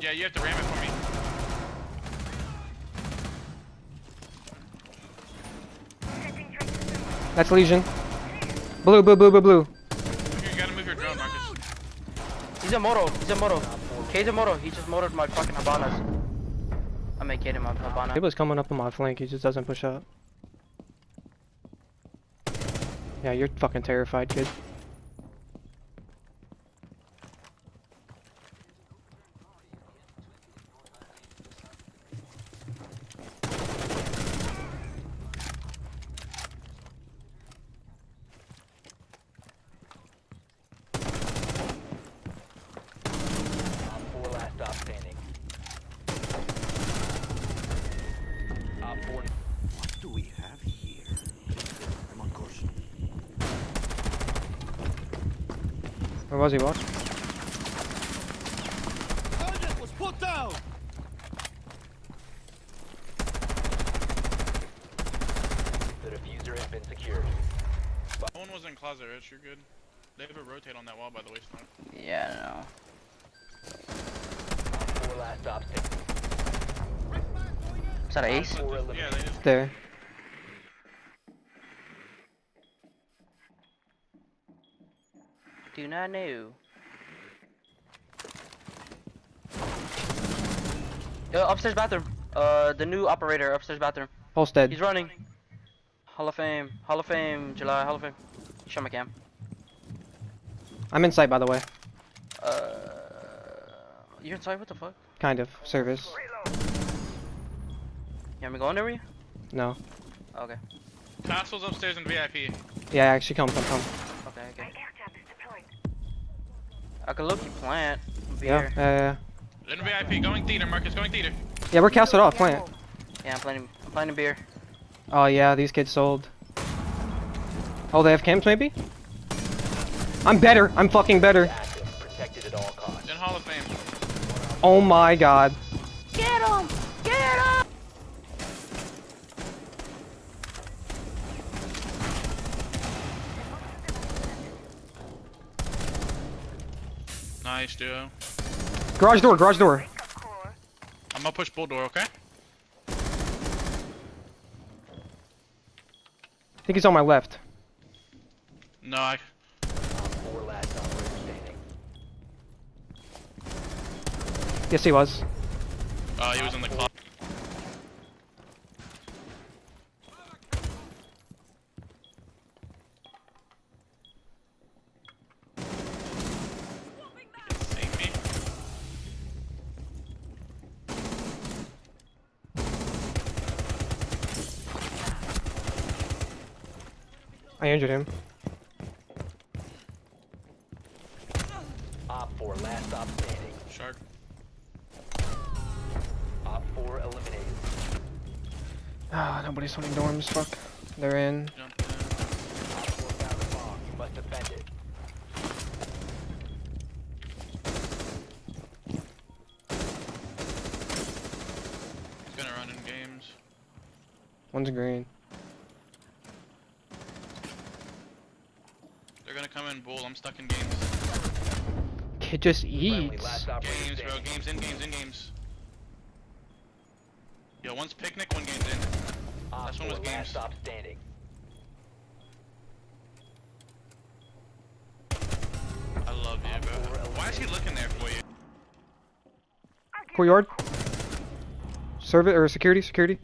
Yeah, you have to ram it for me. That's Legion. Blue, blue, blue, blue, blue. You gotta move your drone, Marcus. He's a moto. He's a moto. K's a moto. He just motored my fucking Habanas. I'm making him my Habana. He was coming up on my flank, he just doesn't push up. Yeah, you're fucking terrified, kid. Four last stop standing. Op 4 What do we have here? I'm on course. Where was he, what? Target was put down! The diffuser has been secured. No one was in closet, Rich. You're good. They have a rotate on that wall, by the way, Snow. Yeah, Op 4 last stop no. Is that an ace? Yeah, they just. There. Do not know. Yo, upstairs bathroom. Uh, the new operator upstairs bathroom. Holstead. He's running. Hall of Fame. Hall of Fame. July. Hall of Fame. Show my cam. I'm inside, by the way. Uh, you're inside. What the fuck? Kind of. Service. You want me going there with you? No. Okay. Castle's upstairs in VIP. Yeah, actually come, come, come. I could look you plant. Be Yeah, here. yeah, yeah. In VIP, going theater, Marcus, going theater. Yeah, we're casted off, plant. Yeah, I'm planting, I'm planning beer. Oh yeah, these kids sold. Oh, they have camps maybe? I'm better. I'm fucking better. Protected at all costs. In Hall of Fame. Oh my god. Get him! Get him! Nice, duo. Garage door, garage door. I'm gonna push bull door, okay? I think he's on my left. No, I. Op 4 last operator standing. Yes, he was. Uh, he was in the closet. See me? I injured him. Op 4 last stop standing. Shark. Op 4 eliminated. Ah, nobody's holding dorms. Fuck. They're in. Jump in. Op 4 found a bomb. You must defend it. He's gonna run in games. One's green. They're come in bull. I'm stuck in games. Kid just Friendly eats. last Games, bro. Games in games in games. Yo, one's picnic, one game's in. Op Last one was games. last stop standing. I love you, bro. Why is he looking there for you? Courtyard. Serve it or security, security.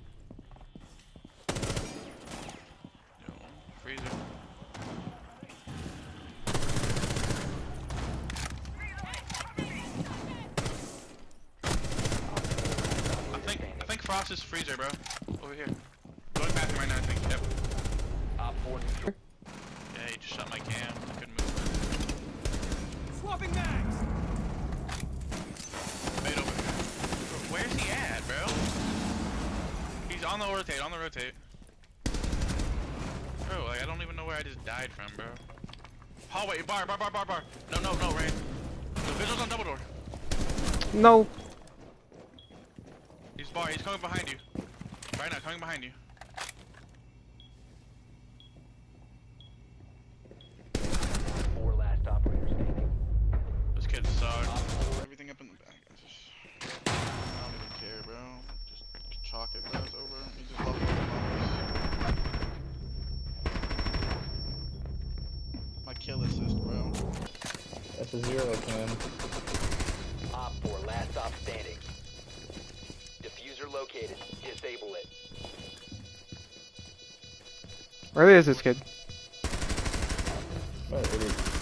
Yo, freezer. I think I think Frost is freezer, bro. Over here. Going bathroom right now, I think. Yep. Op 4 neutral. Yeah, he just shot my cam. I couldn't move. Swapping mags! Made over here. Bro, Where's he at, bro? He's on the rotate, on the rotate. Bro, like I don't even know where I just died from, bro. Hallway, bar, bar, bar, bar, bar. No, no, no, Ray. The visual's on double door. No. Bar, he's coming behind you. Right now, coming behind you. Four last operators standing. This kid sucks. Everything up in the back. I, just, I don't even care, bro. Just chalk it that's over. You just love My kill assist, bro. That's a zero, man. located. Disable it. Where is this kid? Where is he?